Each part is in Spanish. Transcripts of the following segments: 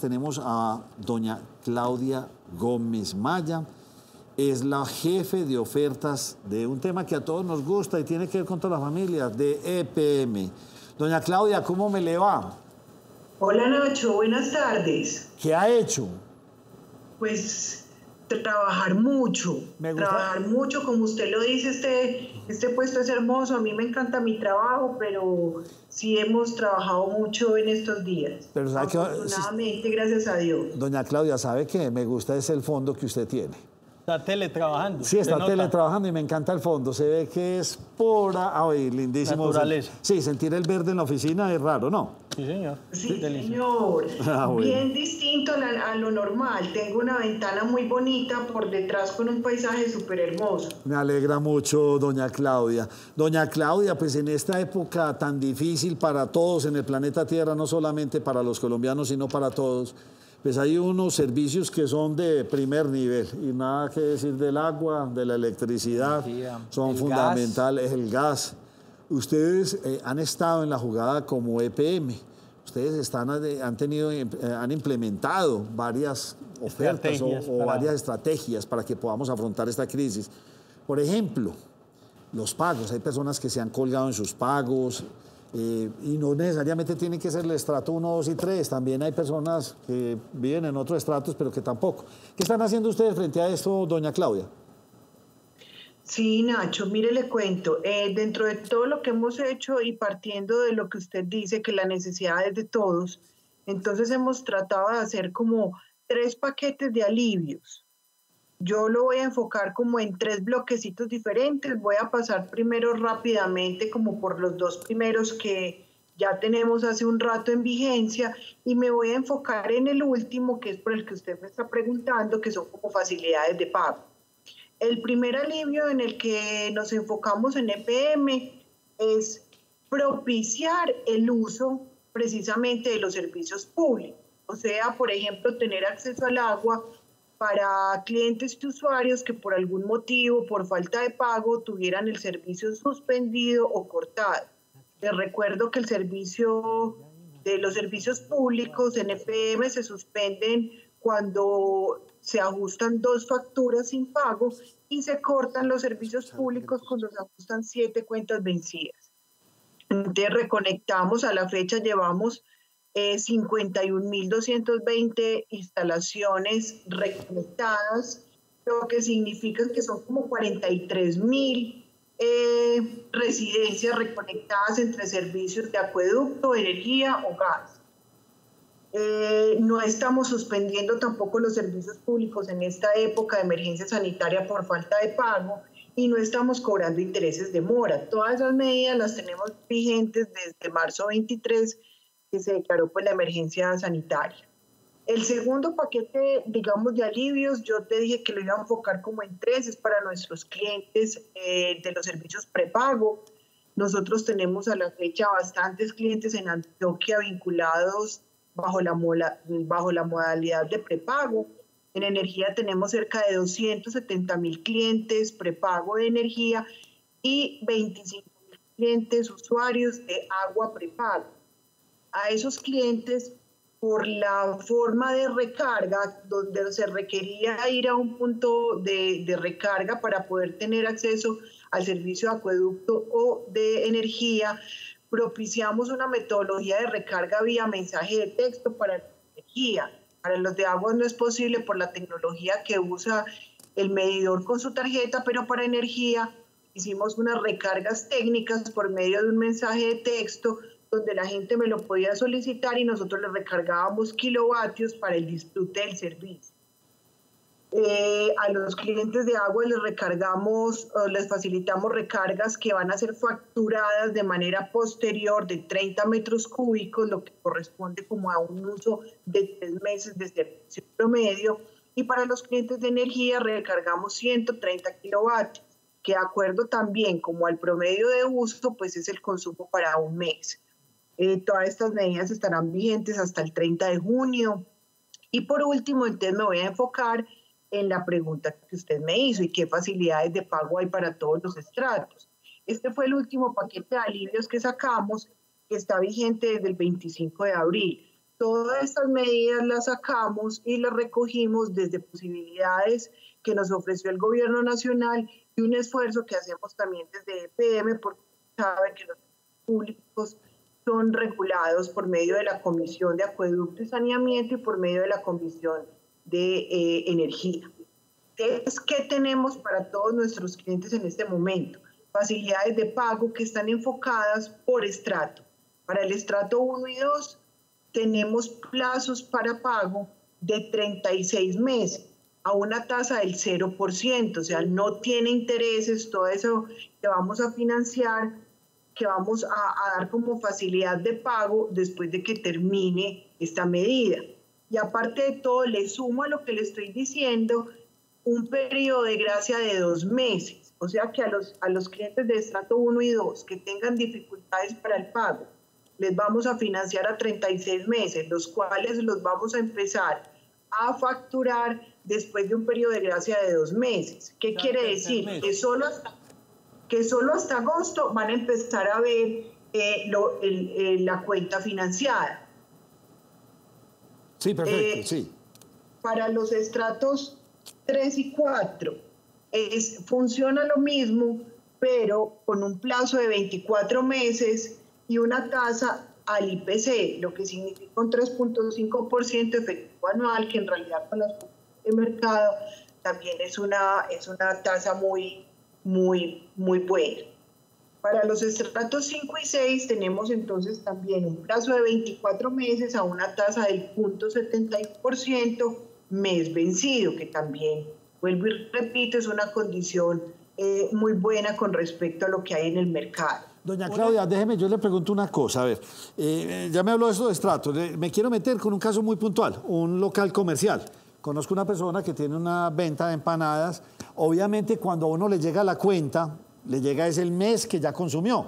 Tenemos a doña Claudia Gómez Maya, es la jefe de ofertas de un tema que a todos nos gusta y tiene que ver con toda la familia, de EPM. Doña Claudia, ¿cómo me le va? Hola Nacho, buenas tardes. ¿Qué ha hecho? Pues trabajar mucho, trabajar mucho, como usted lo dice, este, este puesto es hermoso, a mí me encanta mi trabajo, pero sí hemos trabajado mucho en estos días. Pero ¿sabe Afortunadamente, gracias a Dios. Doña Claudia, ¿sabe qué? Me gusta ese el fondo que usted tiene. Está teletrabajando. Sí, está teletrabajando y me encanta el fondo. Se ve que es pura, ay, lindísimo. Naturaleza. Sí, sentir el verde en la oficina es raro, ¿no? Sí, señor. Sí, señor. Ah, Bien distinto a, lo normal. Tengo una ventana muy bonita por detrás con un paisaje súper hermoso. Me alegra mucho, doña Claudia. Doña Claudia, pues en esta época tan difícil para todos en el planeta Tierra, no solamente para los colombianos, sino para todos pues hay unos servicios que son de primer nivel y nada que decir del agua, de la electricidad, son fundamentales, el gas. Ustedes eh, han estado en la jugada como EPM, ustedes están, han, tenido, eh, han implementado varias ofertas o, varias estrategias para que podamos afrontar esta crisis. Por ejemplo, los pagos, hay personas que se han colgado en sus pagos, eh, y no necesariamente tiene que ser el estrato 1, 2 y 3, también hay personas que viven en otros estratos, pero que tampoco. ¿Qué están haciendo ustedes frente a esto, doña Claudia? Sí, Nacho, mire, le cuento, eh, dentro de todo lo que hemos hecho y partiendo de lo que usted dice, que la necesidad es de todos, entonces hemos tratado de hacer como tres paquetes de alivios. Yo lo voy a enfocar como en tres bloquecitos diferentes. Voy a pasar primero rápidamente como por los dos primeros que ya tenemos hace un rato en vigencia y me voy a enfocar en el último, que es por el que usted me está preguntando, que son como facilidades de pago. El primer alivio en el que nos enfocamos en EPM es propiciar el uso precisamente de los servicios públicos. O sea, por ejemplo, tener acceso al agua para clientes y usuarios que por algún motivo, por falta de pago, tuvieran el servicio suspendido o cortado. Les recuerdo que el servicio de los servicios públicos NPM se suspenden cuando se ajustan dos facturas sin pago y se cortan los servicios públicos cuando se ajustan siete cuentas vencidas. Entonces reconectamos a la fecha, llevamos 51.220 eh, instalaciones reconectadas, lo que significa que son como 43.000 eh, residencias reconectadas entre servicios de acueducto, energía o gas. Eh, no estamos suspendiendo tampoco los servicios públicos en esta época de emergencia sanitaria por falta de pago y no estamos cobrando intereses de mora. Todas esas medidas las tenemos vigentes desde marzo 23 que se declaró pues la emergencia sanitaria. El segundo paquete, digamos, de alivios, yo te dije que lo iba a enfocar como en tres, es para nuestros clientes eh, de los servicios prepago. Nosotros tenemos a la fecha bastantes clientes en Antioquia vinculados bajo la, bajo la modalidad de prepago. En energía tenemos cerca de 270 mil clientes prepago de energía y 25 mil clientes usuarios de agua prepago a esos clientes por la forma de recarga, donde se requería ir a un punto de, recarga para poder tener acceso al servicio de acueducto o de energía, propiciamos una metodología de recarga vía mensaje de texto para energía. Para los de agua no es posible por la tecnología que usa el medidor con su tarjeta, pero para energía hicimos unas recargas técnicas por medio de un mensaje de texto donde la gente me lo podía solicitar y nosotros le recargábamos kilovatios para el disfrute del servicio. Eh, a los clientes de agua les recargamos, les facilitamos recargas que van a ser facturadas de manera posterior de 30 metros cúbicos, lo que corresponde como a un uso de tres meses de servicio promedio. Y para los clientes de energía recargamos 130 kilovatios, que de acuerdo también como al promedio de uso, pues es el consumo para un mes. Eh, todas estas medidas estarán vigentes hasta el 30 de junio. Y por último, entonces me voy a enfocar en la pregunta que usted me hizo y qué facilidades de pago hay para todos los estratos. Este fue el último paquete de alivios que sacamos, que está vigente desde el 25 de abril. Todas estas medidas las sacamos y las recogimos desde posibilidades que nos ofreció el gobierno nacional y un esfuerzo que hacemos también desde EPM porque saben que los públicos son regulados por medio de la Comisión de Acueducto y Saneamiento y por medio de la Comisión de eh, Energía. Es que tenemos para todos nuestros clientes en este momento facilidades de pago que están enfocadas por estrato. Para el estrato 1 y 2 tenemos plazos para pago de 36 meses a una tasa del 0%, o sea, no tiene intereses, todo eso que vamos a financiar, que vamos a dar como facilidad de pago después de que termine esta medida. Y aparte de todo, le sumo a lo que le estoy diciendo un periodo de gracia de dos meses. O sea que a los, a los clientes de estrato 1 y 2 que tengan dificultades para el pago, les vamos a financiar a 36 meses, los cuales los vamos a empezar a facturar después de un periodo de gracia de dos meses. ¿Qué quiere decir? Que solo, hasta, que solo hasta agosto van a empezar a ver eh, lo, el, la cuenta financiada. Sí, perfecto, eh, sí. Para los estratos 3 y 4, es, funciona lo mismo, pero con un plazo de 24 meses y una tasa al IPC, lo que significa un 3.5% efectivo anual, que en realidad con las de mercado también es una, es una tasa muy, muy, muy buena. Para los estratos 5 y 6 tenemos entonces también un plazo de 24 meses a una tasa del 0.71% mes vencido, que también, vuelvo y repito, es una condición eh, muy buena con respecto a lo que hay en el mercado. Doña Claudia, déjeme, yo le pregunto una cosa. A ver, eh, ya me habló de de estratos. Me quiero meter con un caso muy puntual, un local comercial. Conozco una persona que tiene una venta de empanadas. Obviamente, cuando a uno le llega la cuenta, le llega es el mes que ya consumió.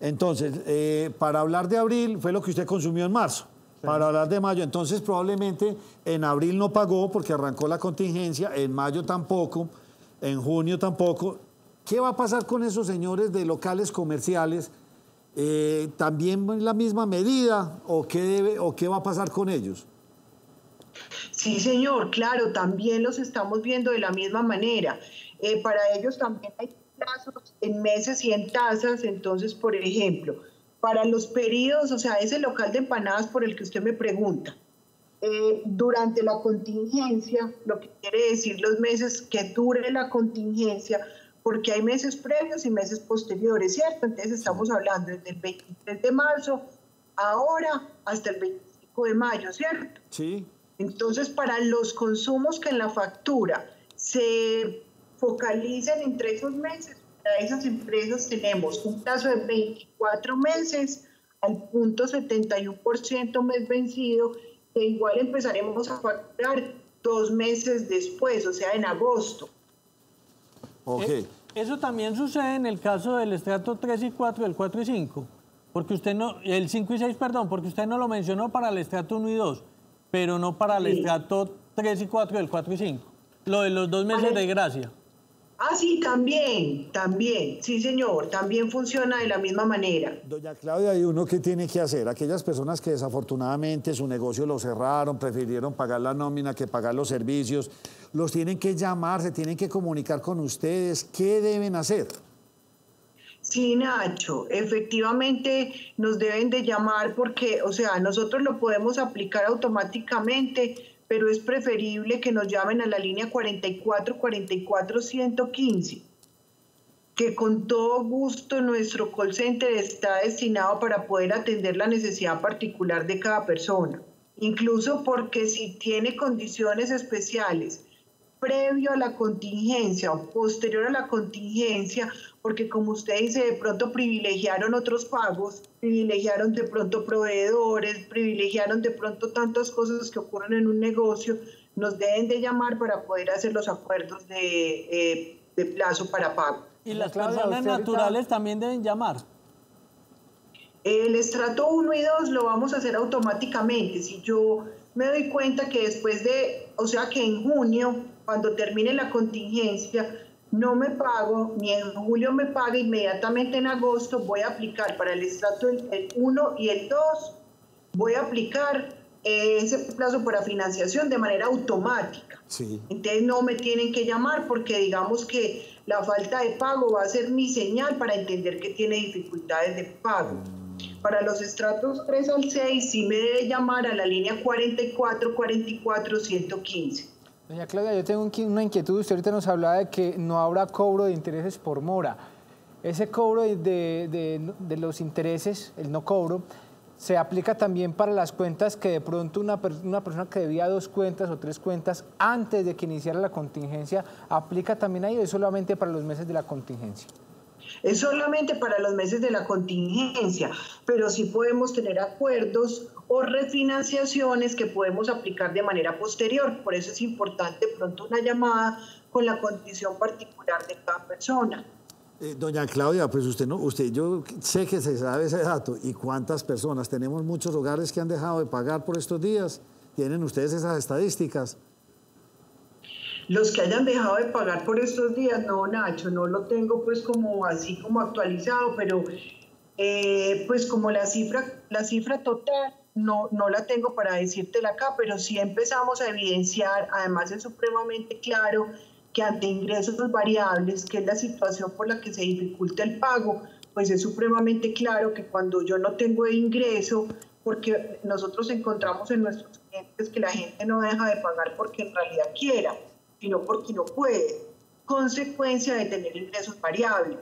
Entonces, eh, para hablar de abril, fue lo que usted consumió en marzo. Para hablar de mayo, entonces probablemente en abril no pagó porque arrancó la contingencia, en mayo tampoco, en junio tampoco. ¿Qué va a pasar con esos señores de locales comerciales? Eh, ¿También en la misma medida o qué, debe, o qué va a pasar con ellos? Sí, señor, claro, también los estamos viendo de la misma manera. Eh, para ellos también hay plazos en meses y en tasas, entonces, por ejemplo, para los periodos, o sea, ese local de empanadas por el que usted me pregunta, eh, durante la contingencia, lo que quiere decir los meses que dure la contingencia, porque hay meses previos y meses posteriores, ¿cierto? Entonces estamos hablando desde el 23 de marzo, ahora hasta el 25 de mayo, ¿cierto? Sí. Entonces, para los consumos que en la factura se focalicen entre esos meses, para esas empresas tenemos un plazo de 24 meses al punto 71% mes vencido, que igual empezaremos a facturar dos meses después, o sea, en agosto. Eh, eso también sucede en el caso del estrato 3 y 4, del 4 y 5, porque usted no, el 5 y 6, perdón, porque usted no lo mencionó para el estrato 1 y 2, pero no para el estrato 3 y 4 del 4 y 5. Lo de los dos meses de gracia. Ah, sí, también, también, sí señor, también funciona de la misma manera. Doña Claudia, ¿y uno qué tiene que hacer? Aquellas personas que desafortunadamente su negocio lo cerraron, prefirieron pagar la nómina que pagar los servicios, los tienen que llamar, se tienen que comunicar con ustedes, ¿qué deben hacer? Sí, Nacho, efectivamente nos deben de llamar porque, o sea, nosotros lo podemos aplicar automáticamente, pero es preferible que nos llamen a la línea 44 44 115 que con todo gusto nuestro call center está destinado para poder atender la necesidad particular de cada persona. Incluso porque si tiene condiciones especiales previo a la contingencia o posterior a la contingencia, porque como usted dice, de pronto privilegiaron otros pagos, privilegiaron de pronto proveedores, privilegiaron de pronto tantas cosas que ocurren en un negocio, nos deben de llamar para poder hacer los acuerdos de, eh, plazo para pago. ¿Y las personas naturales también deben llamar? El estrato 1 y 2 lo vamos a hacer automáticamente. Si yo me doy cuenta que después de, o sea que en junio, cuando termine la contingencia, no me pago, ni en julio me paga, inmediatamente en agosto voy a aplicar para el estrato el 1 y el 2, voy a aplicar ese plazo para financiación de manera automática. Sí. Entonces no me tienen que llamar porque digamos que la falta de pago va a ser mi señal para entender que tiene dificultades de pago. Para los estratos 3 al 6 sí me debe llamar a la línea 44 44 115. Doña Claudia, yo tengo una inquietud. Usted ahorita nos hablaba de que no habrá cobro de intereses por mora. Ese cobro de, de, de los intereses, el no cobro, se aplica también para las cuentas que de pronto una, una, persona que debía dos cuentas o tres cuentas antes de que iniciara la contingencia, aplica también ahí o es solamente para los meses de la contingencia? Es solamente para los meses de la contingencia, pero sí podemos tener acuerdos o refinanciaciones que podemos aplicar de manera posterior. Por eso es importante pronto una llamada con la condición particular de cada persona. Eh, doña Claudia, pues usted no, usted, yo sé que se sabe ese dato. ¿Y cuántas personas? Tenemos muchos hogares que han dejado de pagar por estos días. ¿Tienen ustedes esas estadísticas? Los que hayan dejado de pagar por estos días, no, Nacho, no lo tengo pues como así como actualizado, pero eh, pues como la cifra, la cifra total no, no la tengo para decírtela acá, pero sí empezamos a evidenciar, además es supremamente claro, que ante ingresos variables, que es la situación por la que se dificulta el pago, pues es supremamente claro que cuando yo no tengo ingreso, porque nosotros encontramos en nuestros clientes que la gente no deja de pagar porque en realidad quiera, sino porque no puede, consecuencia de tener ingresos variables.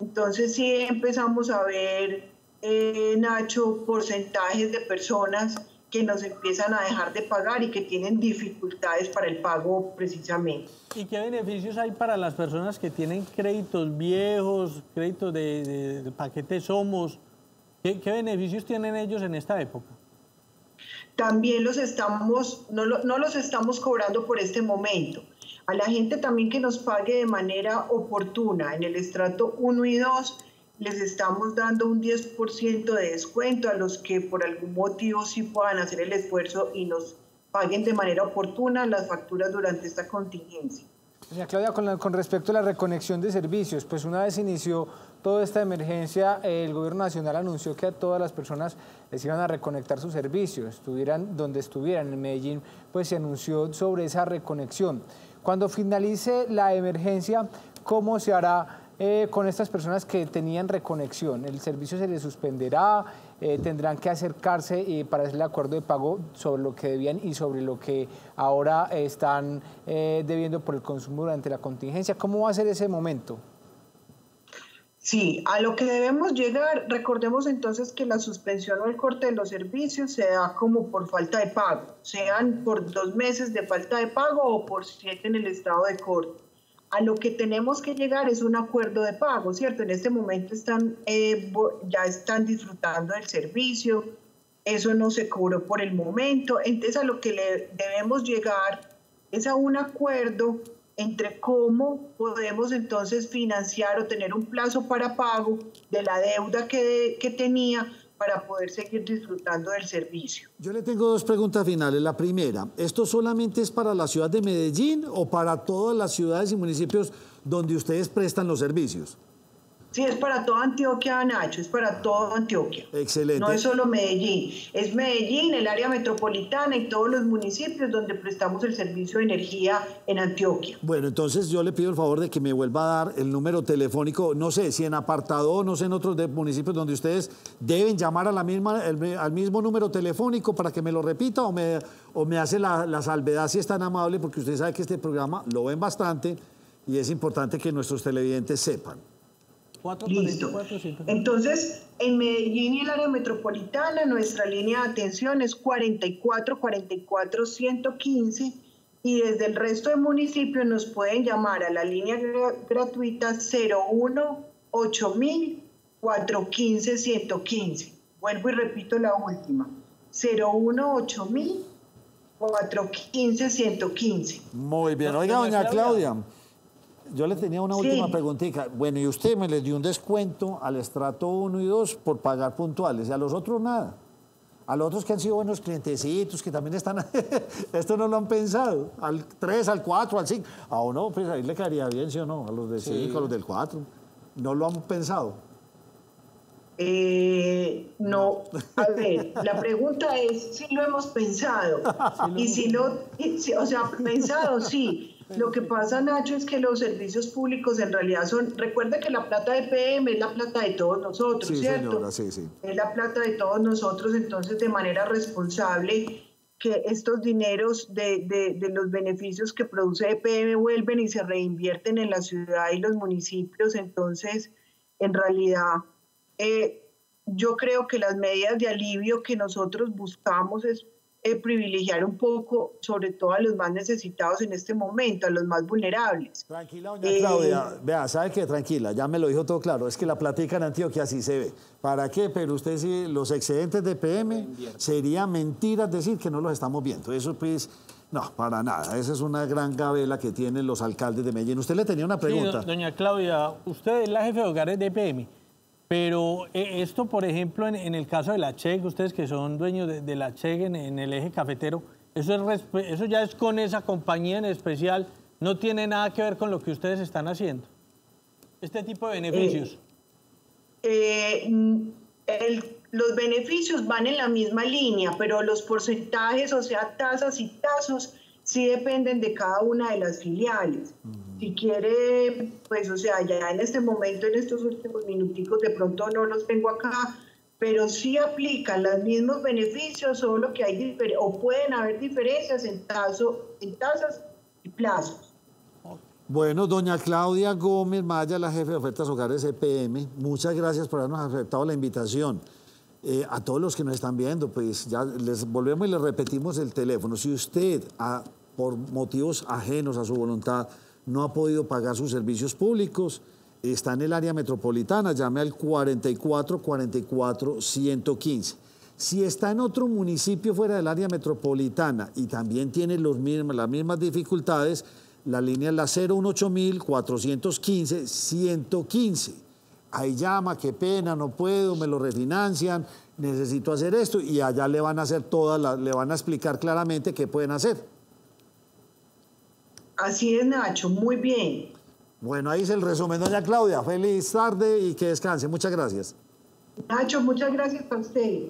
Entonces sí empezamos a ver, eh, Nacho, porcentajes de personas que nos empiezan a dejar de pagar y que tienen dificultades para el pago precisamente. ¿Y qué beneficios hay para las personas que tienen créditos viejos, créditos de, paquetes Somos? ¿Qué, beneficios tienen ellos en esta época? También los estamos, no, no los estamos cobrando por este momento. A la gente también que nos pague de manera oportuna en el estrato 1 y 2 les estamos dando un 10% de descuento a los que por algún motivo sí puedan hacer el esfuerzo y nos paguen de manera oportuna las facturas durante esta contingencia. Doña Claudia, con, respecto a la reconexión de servicios, pues una vez inició toda esta emergencia, el gobierno nacional anunció que a todas las personas les iban a reconectar sus servicios, estuvieran donde estuvieran. En Medellín, pues se anunció sobre esa reconexión. Cuando finalice la emergencia, ¿cómo se hará eh, con estas personas que tenían reconexión? ¿El servicio se les suspenderá? Eh, ¿Tendrán que acercarse eh, para hacer el acuerdo de pago sobre lo que debían y sobre lo que ahora están debiendo por el consumo durante la contingencia? ¿Cómo va a ser ese momento? Sí, a lo que debemos llegar, recordemos entonces que la suspensión o el corte de los servicios se da como por falta de pago, sean por dos meses de falta de pago o por siete en el estado de corte a lo que tenemos que llegar es un acuerdo de pago, ¿cierto? En este momento están, eh, ya están disfrutando del servicio, eso no se cobró por el momento, entonces a lo que le debemos llegar es a un acuerdo entre cómo podemos entonces financiar o tener un plazo para pago de la deuda que, que tenía para poder seguir disfrutando del servicio. Yo le tengo dos preguntas finales. La primera, ¿esto solamente es para la ciudad de Medellín o para todas las ciudades y municipios donde ustedes prestan los servicios? Sí, es para toda Antioquia, Nacho, es para toda Antioquia. Excelente. No es solo Medellín, es Medellín, el área metropolitana y todos los municipios donde prestamos el servicio de energía en Antioquia. Bueno, entonces yo le pido el favor de que me vuelva a dar el número telefónico, no sé si en apartado, no sé en otros municipios donde ustedes deben llamar a la misma, al mismo número telefónico para que me lo repita o me, o me hace la, la salvedad si es tan amable, porque usted sabe que este programa lo ven bastante y es importante que nuestros televidentes sepan. Listo. Entonces, en Medellín y el área metropolitana, nuestra línea de atención es 44 44 115 y desde el resto de municipios nos pueden llamar a la línea gratuita 01 8000 415 115. Vuelvo y repito la última. 01 8000 415 115. Muy bien. Oiga, doña Claudia. Yo le tenía una última preguntita. Bueno, y usted me le dio un descuento al estrato 1 y 2 por pagar puntuales, y a los otros nada. A los otros que han sido buenos clientecitos, que también están... Esto no lo han pensado. Al 3, al 4, al 5. A uno, pues ahí le caería bien, ¿sí o no? A los de 5, a los del 4. No lo han pensado. Eh, no, a ver, la pregunta es si lo hemos pensado. y si no, o sea, pensado sí. Lo que pasa, Nacho, es que los servicios públicos en realidad son, recuerda que la plata de PM es la plata de todos nosotros, sí, ¿cierto? Señora, sí, sí. Es la plata de todos nosotros, entonces de manera responsable que estos dineros de, de, los beneficios que produce EPM vuelven y se reinvierten en la ciudad y los municipios, entonces en realidad eh, yo creo que las medidas de alivio que nosotros buscamos es eh, privilegiar un poco, sobre todo a los más necesitados en este momento, a los más vulnerables. Tranquila, doña Claudia, eh, vea, ¿sabe qué? Tranquila, ya me lo dijo todo claro, es que la platica en Antioquia así se ve. ¿Para qué? Pero usted sí, los excedentes de PM sería mentira decir que no los estamos viendo. Eso pues... No, para nada. Esa es una gran gabela que tienen los alcaldes de Medellín. Usted le tenía una pregunta. doña Claudia, usted es la jefe de hogares de PM. Pero eh, esto, por ejemplo, en, el caso de la CHEG, ustedes que son dueños de, la CHEG en, el eje cafetero, eso, es, eso ya es con esa compañía en especial, no tiene nada que ver con lo que ustedes están haciendo. Este tipo de beneficios. Eh, eh, los beneficios van en la misma línea, pero los porcentajes, o sea, tasas y tazos, sí dependen de cada una de las filiales. Si quiere, pues, o sea, ya en este momento, en estos últimos minuticos, de pronto no los tengo acá, pero sí aplican los mismos beneficios, solo que hay o pueden haber diferencias en, tazo, en tasas y plazos. Bueno, doña Claudia Gómez Maya, la jefe de ofertas hogares EPM, muchas gracias por habernos aceptado la invitación. Eh, a todos los que nos están viendo, pues ya les volvemos y les repetimos el teléfono. Si usted, por motivos ajenos a su voluntad, no ha podido pagar sus servicios públicos, está en el área metropolitana, llame al 44 44 115. Si está en otro municipio fuera del área metropolitana y también tiene los las mismas dificultades, la línea es la 018 415 115. Ahí llama, qué pena, no puedo, me lo refinancian, necesito hacer esto y allá le van a hacer todas, le van a explicar claramente qué pueden hacer. Así es, Nacho, muy bien. Bueno, ahí es el resumen, doña Claudia. Feliz tarde y que descanse. Muchas gracias. Nacho, muchas gracias a usted.